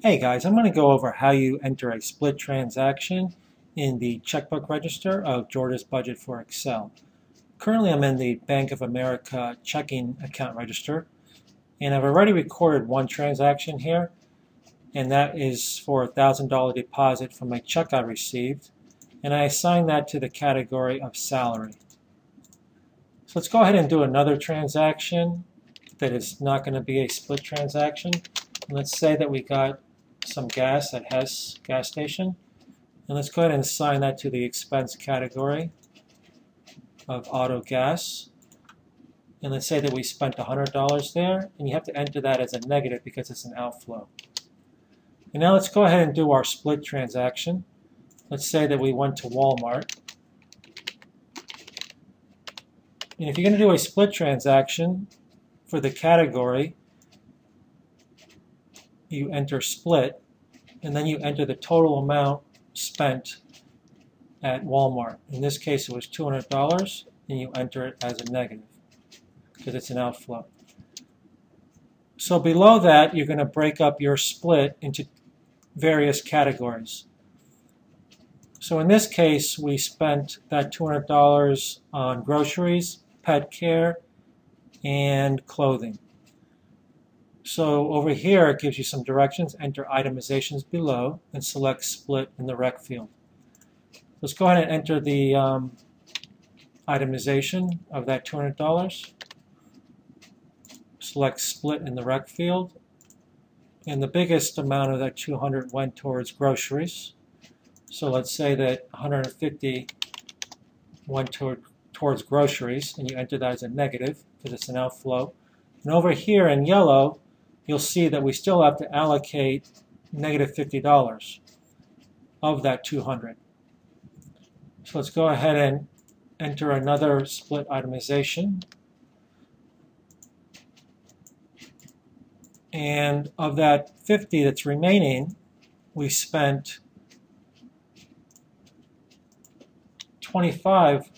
Hey guys, I'm going to go over how you enter a split transaction in the checkbook register of George's Budget for Excel. Currently I'm in the Bank of America checking account register and I've already recorded one transaction here and that is for a $1,000 deposit from a check I received and I assign that to the category of salary. So let's go ahead and do another transaction that is not going to be a split transaction. Let's say that we got some gas at Hess gas station. And let's go ahead and assign that to the expense category of auto gas. And let's say that we spent $100 there, and you have to enter that as a negative because it's an outflow. And now let's go ahead and do our split transaction. Let's say that we went to Walmart. And if you're going to do a split transaction for the category, you enter split, and then you enter the total amount spent at Walmart. In this case, it was $200, and you enter it as a negative because it's an outflow. So below that, you're going to break up your split into various categories. So in this case, we spent that $200 on groceries, pet care, and clothing. So over here, it gives you some directions. Enter itemizations below and select split in the rec field. Let's go ahead and enter the um, itemization of that $200. Select split in the rec field. And the biggest amount of that 200 went towards groceries. So let's say that 150 went toward, towards groceries, and you enter that as a negative because it's an outflow. And over here in yellow, you'll see that we still have to allocate negative $50 of that 200. So let's go ahead and enter another split itemization. And of that 50 that's remaining, we spent 25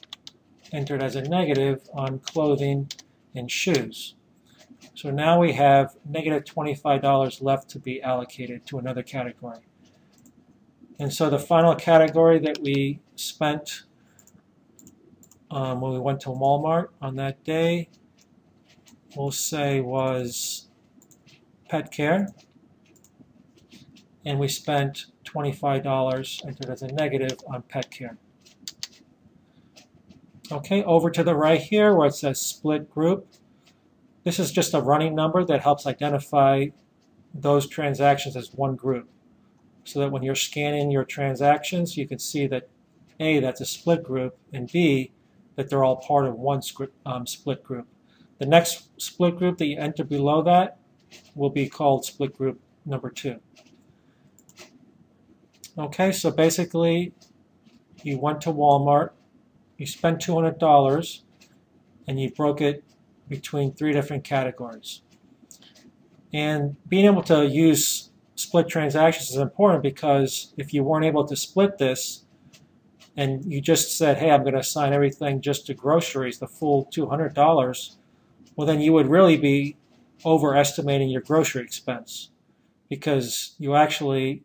entered as a negative on clothing and shoes. So now we have negative $25 left to be allocated to another category. And so the final category that we spent um, when we went to Walmart on that day, we'll say was pet care. And we spent $25 entered as a negative on pet care. Okay, over to the right here where it says split group. This is just a running number that helps identify those transactions as one group. So that when you're scanning your transactions, you can see that A, that's a split group, and B, that they're all part of one um, split group. The next split group that you enter below that will be called split group number two. Okay, so basically you went to Walmart, you spent $200, and you broke it between three different categories. And being able to use split transactions is important because if you weren't able to split this and you just said, hey, I'm going to assign everything just to groceries, the full $200, well, then you would really be overestimating your grocery expense because you actually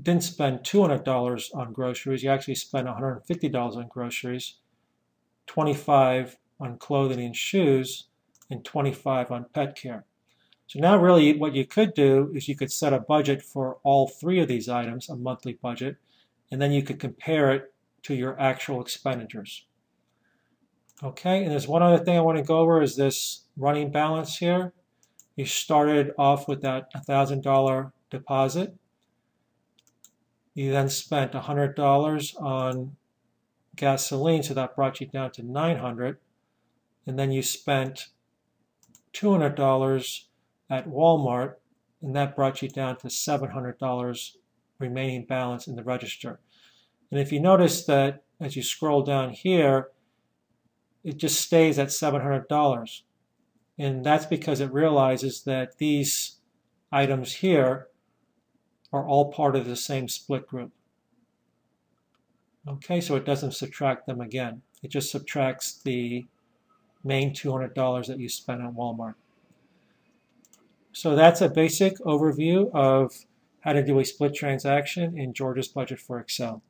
didn't spend $200 on groceries. You actually spent $150 on groceries, 25 on clothing and shoes, and 25 on pet care. So now really what you could do is you could set a budget for all three of these items, a monthly budget, and then you could compare it to your actual expenditures. Okay, and there's one other thing I want to go over is this running balance here. You started off with that $1,000 deposit. You then spent $100 on gasoline, so that brought you down to 900 and then you spent $200 at Walmart, and that brought you down to $700 remaining balance in the register. And if you notice that as you scroll down here, it just stays at $700. And that's because it realizes that these items here are all part of the same split group. Okay, so it doesn't subtract them again. It just subtracts the main $200 that you spent at Walmart. So that's a basic overview of how to do a split transaction in George's budget for Excel.